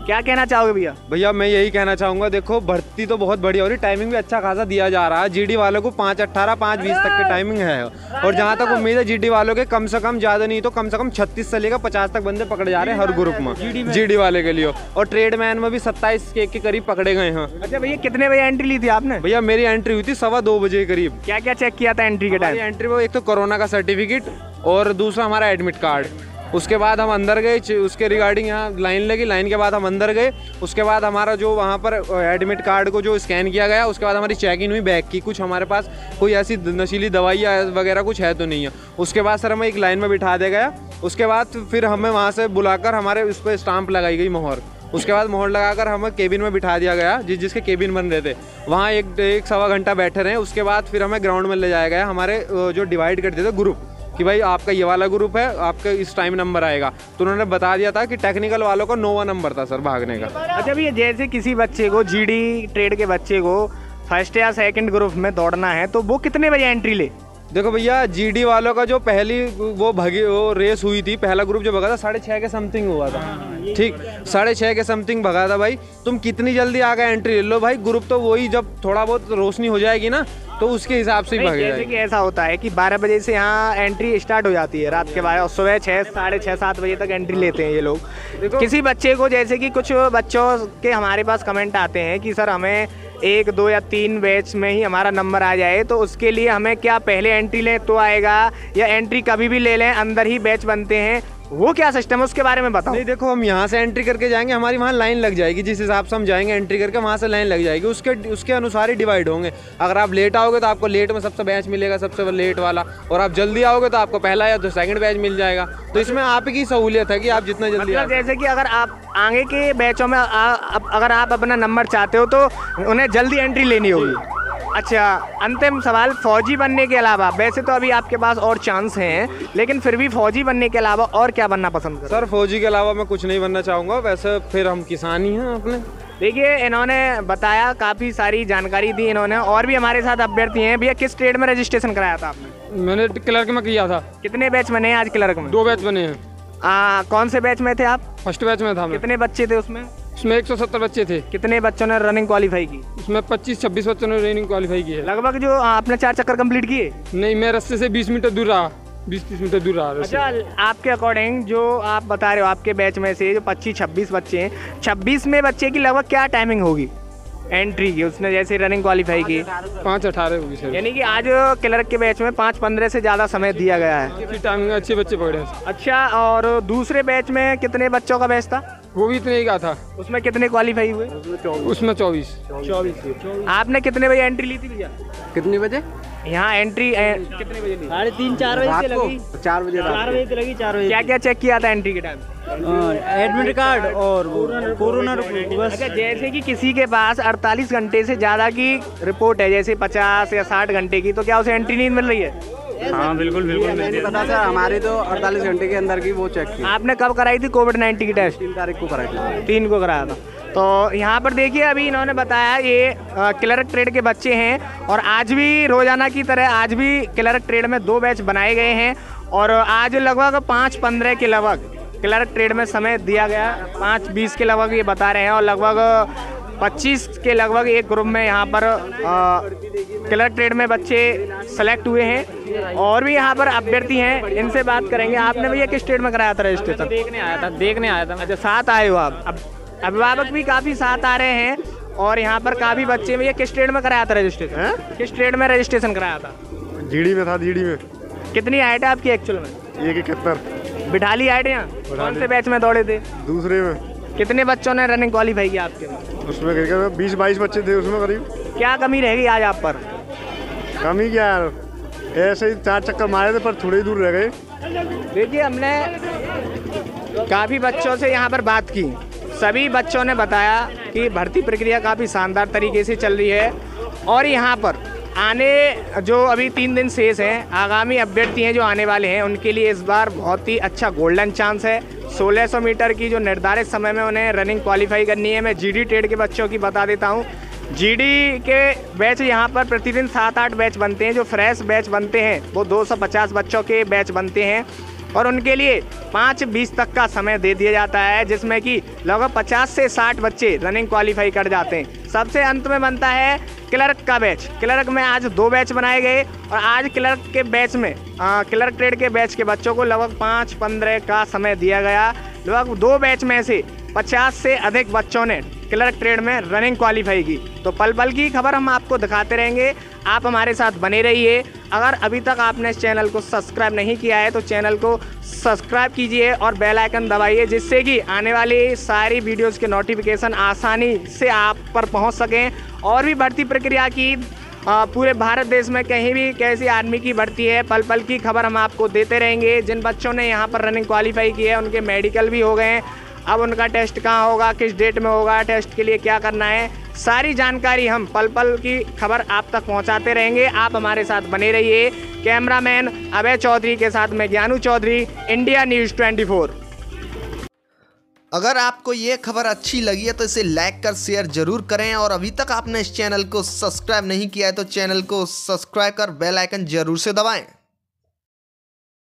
क्या कहना चाहोगे भैया? भैया मैं यही कहना चाहूँगा देखो भर्ती तो बहुत बढ़िया हो रही टाइमिंग भी अच्छा खासा दिया जा रहा है। जीडी वालों को पाँच अट्ठारह पाँच बीस तक की टाइमिंग है। और जहाँ तक उम्मीद है जीडी वालों के कम से कम ज़्यादा नहीं तो कम से कम छत्तीस से लेकर पचास तक बंदे पकड़े जा रहे हैं हर ग्रुप में जीडी वाले के लिए। और ट्रेडमैन में भी सत्ताईस के, करीब पकड़े गए हैं। अच्छा भैया कितने बजे एंट्री ली थी आपने? भैया मेरी एंट्री हुई थी सवा दो बजे के करीब। क्या क्या चेक किया था एंट्री के टाइम एंट्री वो एक तो कोरोना का सर्टिफिकेट और दूसरा हमारा एडमिट कार्ड उसके बाद हम अंदर गए उसके रिगार्डिंग यहाँ लाइन लगी लाइन के बाद हम अंदर गए। उसके बाद हमारा जो वहाँ पर एडमिट कार्ड को जो स्कैन किया गया, उसके बाद हमारी चेक इन हुई बैग की। कुछ हमारे पास कोई ऐसी नशीली दवाई वगैरह कुछ है तो नहीं है। उसके बाद सर हमें एक लाइन में बिठा दिया गया। उसके बाद फिर हमें वहाँ से बुलाकर हमारे उस पर स्टाम्प लगाई गई मोहर। उसके बाद मोहर लगाकर हमें केबिन में बिठा दिया गया, जिस, जिसके केबिन बन रहे थे। वहाँ एक एक सवा घंटा बैठे रहे, उसके बाद फिर हमें ग्राउंड में ले जाया गया। हमारे जो डिवाइड करते थे ग्रुप कि भाई आपका ये वाला ग्रुप है, आपका इस टाइम नंबर आएगा। तो उन्होंने बता दिया था कि टेक्निकल वालों का नोवा नंबर था सर भागने का। अच्छा भैया जैसे किसी बच्चे को जीडी ट्रेड के बच्चे को फ़र्स्ट या सेकेंड ग्रुप में दौड़ना है तो वो कितने बजे एंट्री ले? देखो भैया जीडी वालों का जो पहली वो भगी वो रेस हुई थी पहला ग्रुप जो भगा था साढ़े छः के समथिंग हुआ था। ठीक साढ़े छः के समथिंग भगा था भाई। तुम कितनी जल्दी आ गए एंट्री ले लो भाई ग्रुप तो वही जब थोड़ा बहुत रोशनी हो जाएगी ना तो उसके हिसाब से ही भगे जैसे कि ऐसा होता है कि 12 बजे से यहाँ एंट्री स्टार्ट हो जाती है रात के बारह और सुबह छः साढ़े छः सात बजे तक एंट्री लेते हैं ये लोग। किसी बच्चे को जैसे कि कुछ बच्चों के हमारे पास कमेंट आते हैं कि सर हमें एक, दो या तीन बैच में ही हमारा नंबर आ जाए तो उसके लिए हमें क्या पहले एंट्री लें तो आएगा, या एंट्री कभी भी ले लें, अंदर ही बैच बनते हैं। वो क्या सिस्टम है उसके बारे में बताओ। नहीं देखो हम यहाँ से एंट्री करके जाएँगे हमारी वहाँ लाइन लग जाएगी। जिस हिसाब से हम जाएँगे एंट्री करके वहाँ से लाइन लग जाएगी। उसके उसके अनुसार ही डिवाइड होंगे। अगर आप लेट आओगे तो आपको लेट में सबसे बैच मिलेगा सबसे लेट वाला। और आप जल्दी आओगे तो आपको पहला या तो सेकंड बैच मिल जाएगा। तो इसमें आपकी सहूलियत है कि आप जितना जल्दी मतलब जैसे कि अगर आप आगे के बैचों में अगर आप अपना नंबर चाहते हो तो उन्हें जल्दी एंट्री लेनी होगी। अच्छा अंतिम सवाल फौजी बनने के अलावा वैसे तो अभी आपके पास और चांस हैं लेकिन फिर भी फौजी बनने के अलावा और क्या बनना पसंद करें सर फौजी के अलावा मैं कुछ नहीं बनना चाहूँगा वैसे फिर हम किसान ही हैं अपने। देखिए इन्होंने बताया काफ़ी सारी जानकारी दी इन्होंने और भी हमारे साथ अभ्यर्थी हैं भैया किस ट्रेड में रजिस्ट्रेशन कराया था आपने? मैंने क्लर्क में किया था। कितने बैच बने हैं आज क्लर्क में? दो बैच बने हैं। आ, कौन से बैच में थे आप? फ़र्स्ट बैच में था कितने बच्चे थे उसमें? उसमें 170 बच्चे थे। कितने बच्चों ने रनिंग क्वालिफाई की? उसमें 25-26 बच्चों ने ट्रेनिंग क्वालिफाई की है। लगभग जो आपने चार चक्कर कंप्लीट किए? नहीं मैं रस्ते से 20 मीटर दूर रहा। 20-30 मीटर दूर रहा अच्छा आपके अकॉर्डिंग जो आप बता रहे हो आपके बैच में से जो 25 26 बच्चे हैं 26 में बच्चे की लगभग क्या टाइमिंग होगी? एंट्री की उसने जैसे रनिंग क्वालिफाई की। पाँच अठारह होगी सर यानी कि आज क्लर्क के बैच में पाँच पंद्रह से ज़्यादा समय दिया गया है। टाइमिंग अच्छे बच्चे पकड़े अच्छा और दूसरे बैच में कितने बच्चों का बैच था? वो भी इतने ही का था। उसमें कितने क्वालिफाई हुए? उसमें चौबीस। चौबीस आपने कितने बजे एंट्री ली थी भैया? कितनी बजे? यहाँ एंट्री कितने बजे ली? साढ़े तीन चार बजे से लगी। चार बजे चार बजे से लगी चार बजे क्या क्या चेक किया था एंट्री के टाइम एडमिट कार्ड और कोरोना रिपोर्ट बस। अच्छा जैसे कि किसी के पास 48 घंटे से ज़्यादा की रिपोर्ट है जैसे 50 या 60 घंटे की तो क्या उसे एंट्री नहीं मिल रही है? हाँ बिल्कुल बिल्कुल नहीं पता सर हमारी तो 48 घंटे के अंदर की वो चेक की। आपने कब कराई थी कोविड नाइन्टीन की टेस्ट तीन तारीख को कराई थी। तीन को कराया था। तो यहाँ पर देखिए अभी इन्होंने बताया ये क्लर्क ट्रेड के बच्चे हैं और आज भी रोज़ाना की तरह आज भी क्लर्क ट्रेड में दो बैच बनाए गए हैं और आज लगभग पाँच पंद्रह के लगभग क्लर्क ट्रेड में समय दिया गया। पाँच बीस के लगभग ये बता रहे हैं और लगभग पच्चीस के लगभग एक ग्रुप में यहाँ पर क्लर्क ट्रेड में बच्चे सेलेक्ट हुए हैं और भी यहाँ पर अभ्यर्थी हैं। इनसे बात करेंगे। आपने भैया किस ट्रेड में कराया था रजिस्ट्रेशन देखने आया था देखने आया था अच्छा साथ आए हो आप? अब अभिभावक भी काफ़ी साथ आ रहे हैं और यहाँ पर काफ़ी बच्चे भैया किस ट्रेड में कराया था रजिस्ट्रेशन किस ट्रेड में रजिस्ट्रेशन कराया था? जीडी में था जीडी में। कितनी हाइट है आपकी एक्चुअल में? एक इकहत्तर। बिठाली हाइट यहाँ? कौन से बैच में दौड़े थे? दूसरे में। कितने बच्चों ने रनिंग क्वालिफाई किया आपके? में उसमें करीब बीस बाईस बच्चे थे उसमें करीब। क्या कमी रह गई आज आप पर? कम क्या यार? ऐसे ही चार चक्कर मारे थे पर थोड़ी ही दूर रह गए। देखिए हमने काफ़ी बच्चों से यहाँ पर बात की। सभी बच्चों ने बताया कि भर्ती प्रक्रिया काफ़ी शानदार तरीके से चल रही है और यहाँ पर आने जो अभी तीन दिन शेष हैं, आगामी अभ्यर्थी हैं जो आने वाले हैं, उनके लिए इस बार बहुत ही अच्छा गोल्डन चांस है। 1600 मीटर की जो निर्धारित समय में उन्हें रनिंग क्वालिफाई करनी है, मैं जीडी ट्रेड के बच्चों की बता देता हूँ। जीडी के बैच यहाँ पर प्रतिदिन सात आठ बैच बनते हैं, जो फ्रेश बैच बनते हैं, वो 250 बच्चों के बैच बनते हैं। और उनके लिए पाँच बीस तक का समय दे दिया जाता है, जिसमें कि लगभग पचास से साठ बच्चे रनिंग क्वालिफाई कर जाते हैं। सबसे अंत में बनता है क्लर्क का बैच। क्लर्क में आज दो बैच बनाए गए और आज क्लर्क के बैच में आ, क्लर्क ट्रेड के बैच के बच्चों को लगभग पाँच पंद्रह का समय दिया गया। लगभग दो बैच में से पचास से अधिक बच्चों ने क्लर्क ट्रेड में रनिंग क्वालिफाई की। तो पल पल की खबर हम आपको दिखाते रहेंगे। आप हमारे साथ बने रहिए। अगर अभी तक आपने इस चैनल को सब्सक्राइब नहीं किया है तो चैनल को सब्सक्राइब कीजिए और बेल आइकन दबाइए, जिससे कि आने वाली सारी वीडियोस के नोटिफिकेशन आसानी से आप पर पहुँच सकें। और भी भर्ती प्रक्रिया की पूरे भारत देश में कहीं भी कैसी आर्मी की भर्ती है पल पल की खबर हम आपको देते रहेंगे। जिन बच्चों ने यहाँ पर रनिंग क्वालिफाई की है, उनके मेडिकल भी हो गए हैं। अब उनका टेस्ट कहाँ होगा, किस डेट में होगा टेस्ट के लिए क्या करना है सारी जानकारी हम पल पल की खबर आप तक पहुंचाते रहेंगे। आप हमारे साथ बने रहिए। कैमरामैन अभय चौधरी के साथ मैं ज्ञानू चौधरी, इंडिया न्यूज़ 24 अगर आपको ये खबर अच्छी लगी है तो इसे लाइक कर, शेयर ज़रूर करें और अभी तक आपने इस चैनल को सब्सक्राइब नहीं किया है तो चैनल को सब्सक्राइब कर, बेल आइकन ज़रूर से दबाएँ।